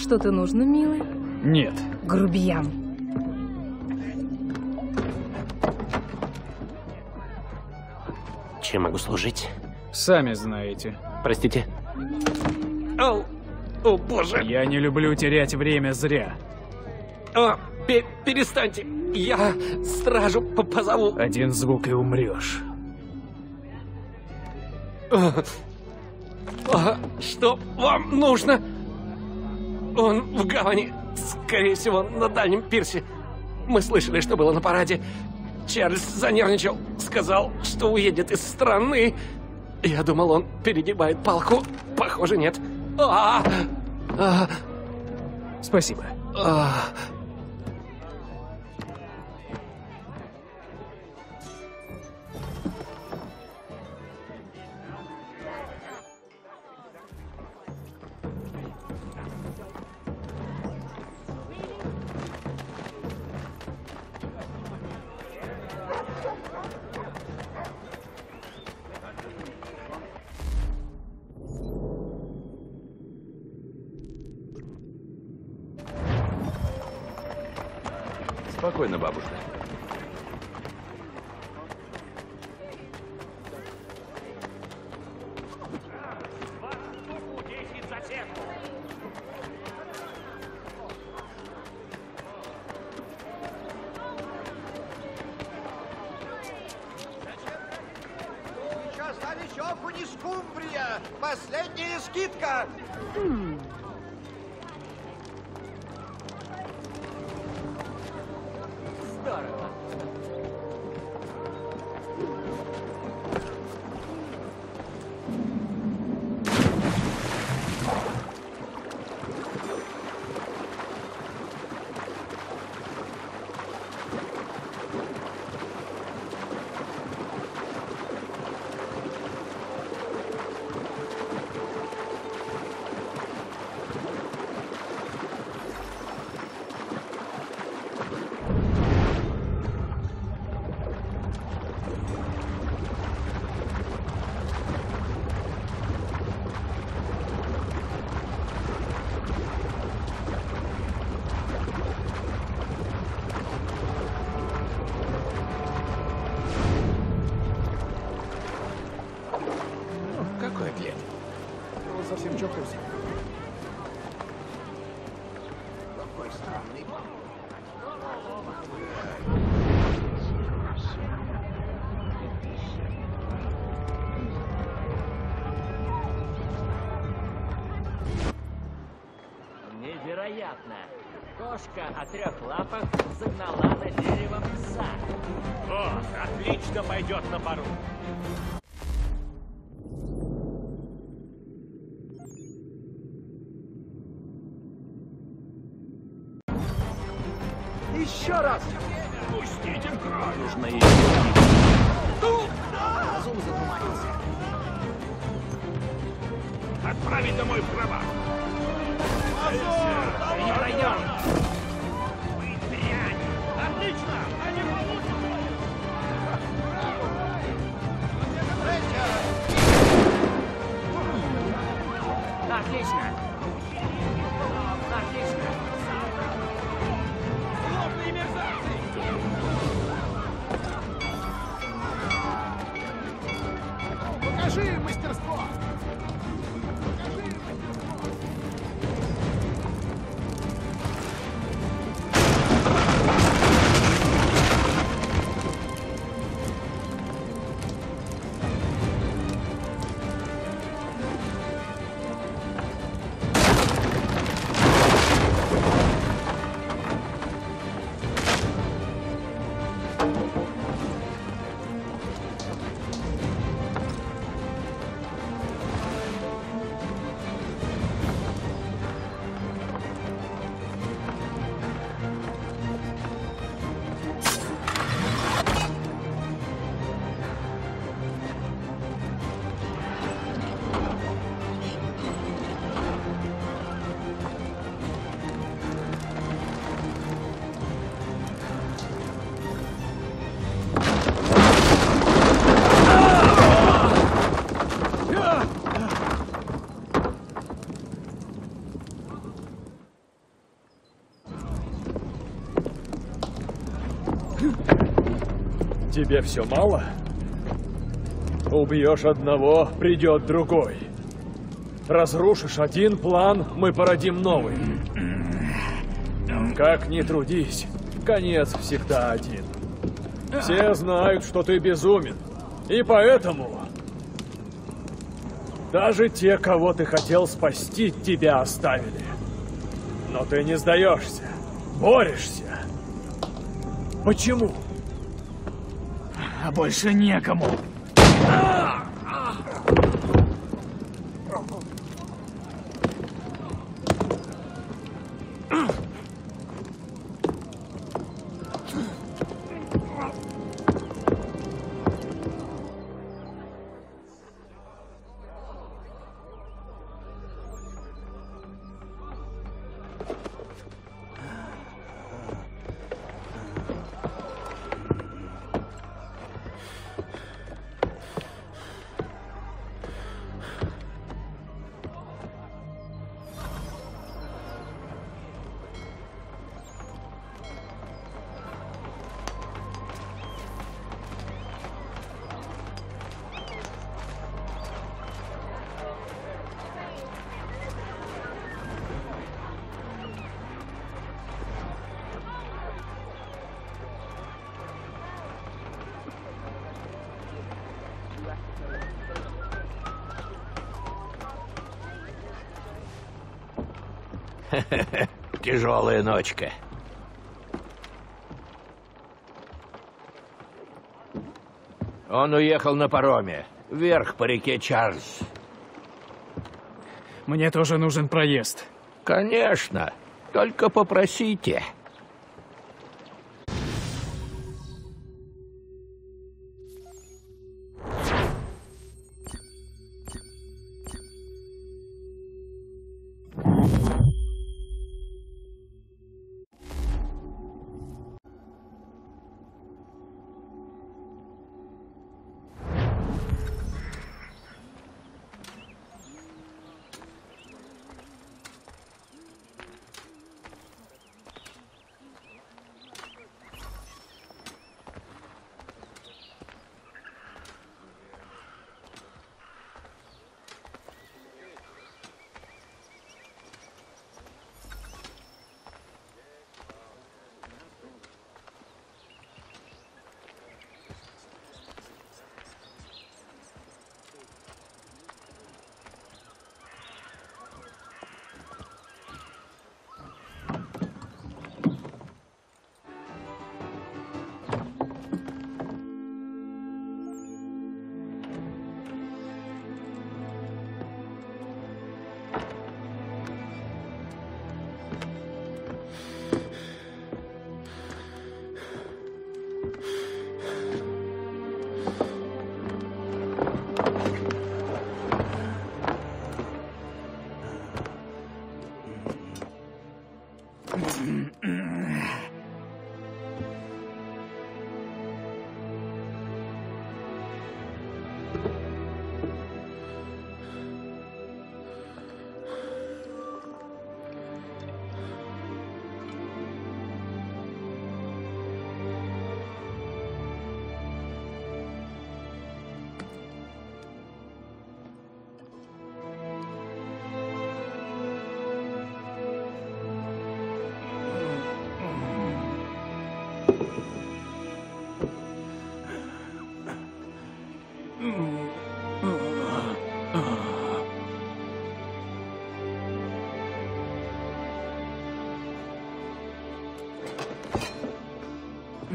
Что-то нужно, милый? Нет. Грубиян. Чем могу служить? Сами знаете. Простите. О, о боже. Я не люблю терять время зря. О, пе- перестаньте. Я стражу по- позову. Один звук и умрешь. О, о, что вам нужно? Он в гавани. Скорее всего, на дальнем пирсе. Мы слышали, что было на параде. Чарльз занервничал. Сказал, что уедет из страны. Я думал, он перегибает палку. Похоже, нет. А, а, Спасибо. а. Спокойно, бабушка. Невероятно! Кошка о трех лапах загнала на дерево пса. О, отлично пойдет на пару. Еще раз! Пустите кровь. Нужно ее Разум затуманился. Отправить домой в гроба. Отлично! Тебе все мало? Убьешь одного, придет другой. Разрушишь один план, мы породим новый. Как ни трудись, конец всегда один. Все знают, что ты безумен. И поэтому... Даже те, кого ты хотел спасти, тебя оставили. Но ты не сдаешься. Борешься. Почему? А больше некому. Тяжелая ночка. Он уехал на пароме. Вверх по реке Чарльз. Мне тоже нужен проезд. Конечно. Только попросите.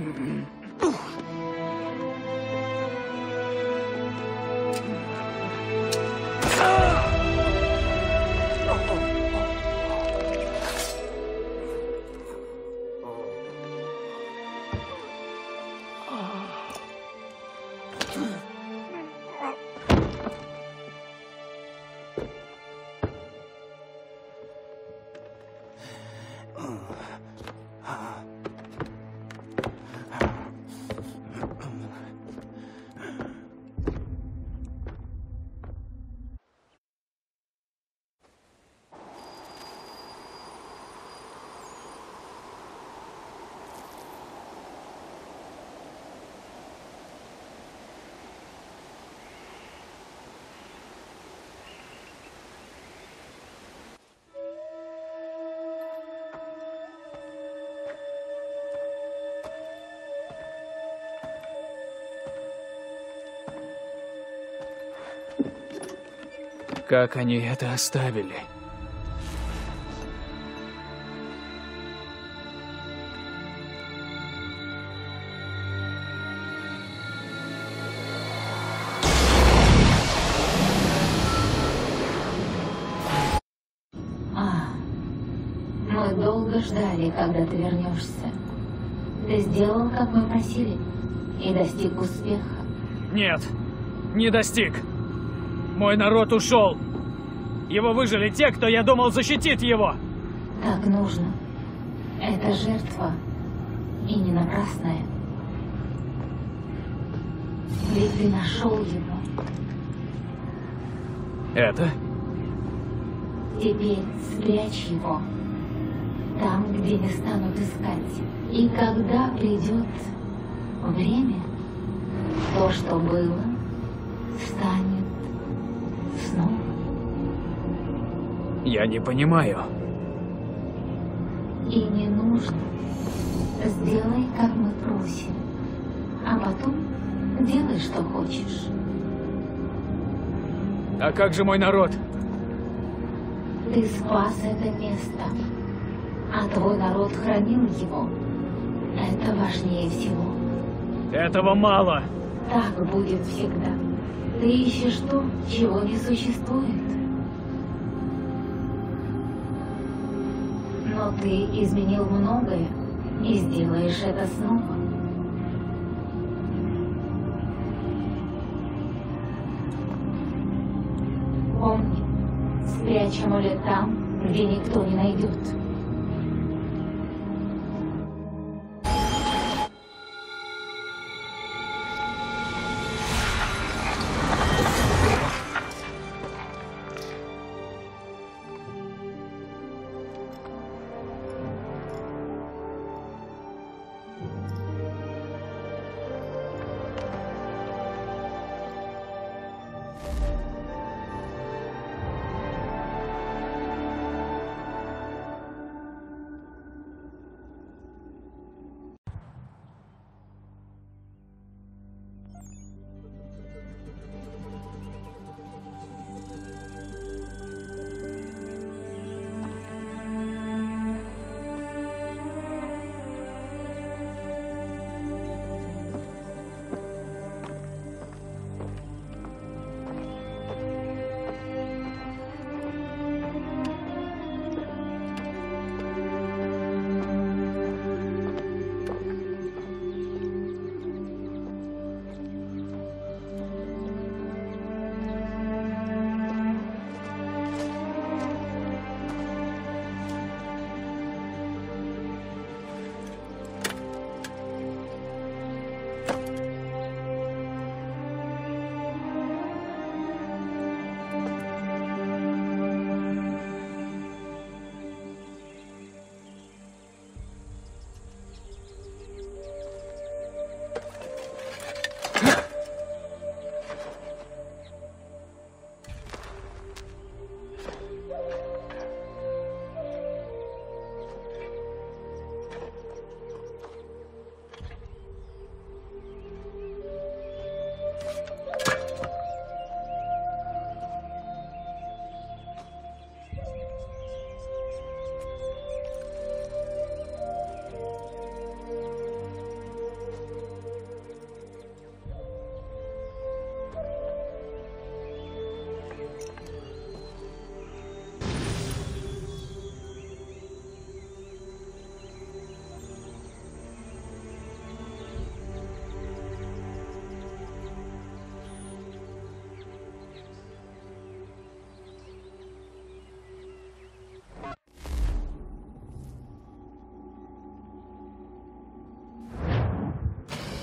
mm-hmm. Как они это оставили? А, мы долго ждали, когда ты вернешься. Ты сделал, как мы просили, и достиг успеха. Нет, не достиг. Мой народ ушел. Его выжили те, кто, я думал, защитит его. Так нужно. Это жертва, и не напрасная. Ведь ты нашел его. Это? Теперь спрячь его. Там, где не станут искать. И когда придет время, то, что было, станет Я не понимаю. И не нужно. Сделай, как мы просим. А потом делай, что хочешь. А как же мой народ? Ты спас это место, а твой народ хранил его. Это важнее всего. Этого мало. Так будет всегда. Ты ищешь то, чего не существует. Ты изменил многое и сделаешь это снова. Помни, спрячь амулет там, где никто не найдет.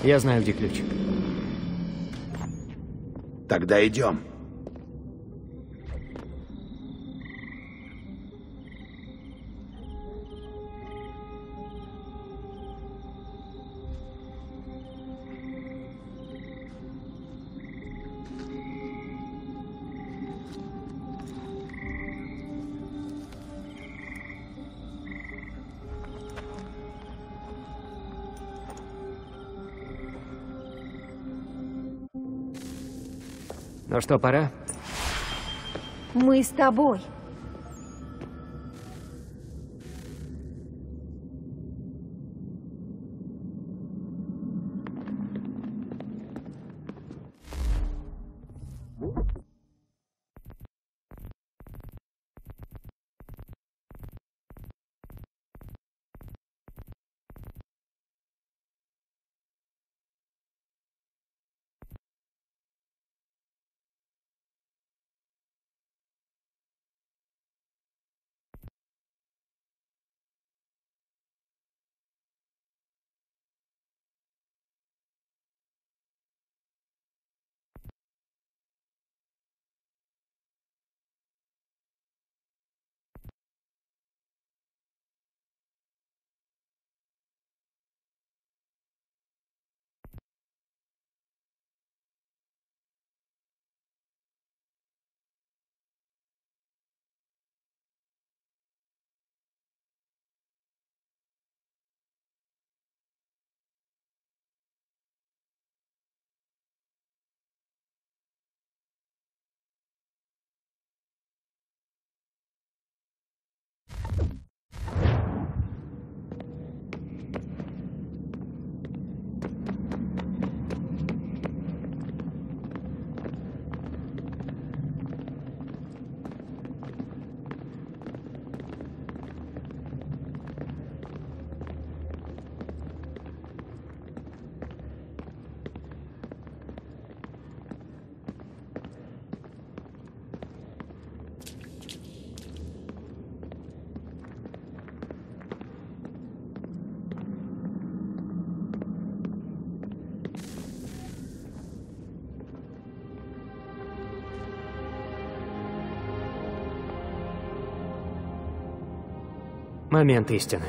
Я знаю, где ключ. Тогда идем. Что, пора? Мы с тобой. Момент истины.